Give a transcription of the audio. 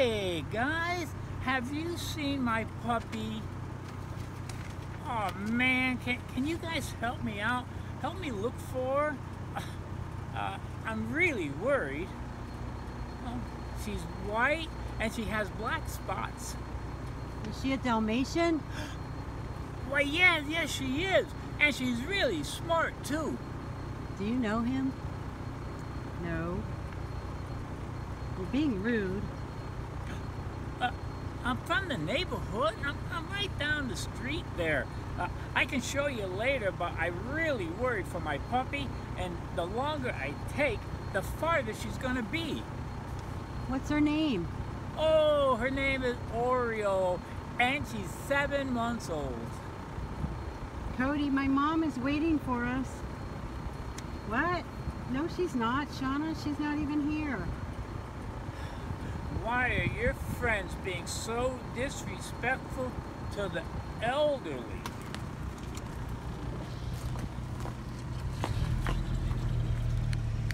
guys, have you seen my puppy? Oh man, can, can you guys help me out? Help me look for her? Uh, uh, I'm really worried. Oh, she's white and she has black spots. Is she a Dalmatian? Why, yes, yes, she is. And she's really smart, too. Do you know him? No. You're being rude. I'm from the neighborhood. I'm, I'm right down the street there. Uh, I can show you later, but I'm really worried for my puppy, and the longer I take, the farther she's gonna be. What's her name? Oh, her name is Oreo, and she's seven months old. Cody, my mom is waiting for us. What? No, she's not. Shauna, she's not even here. Friends being so disrespectful to the elderly?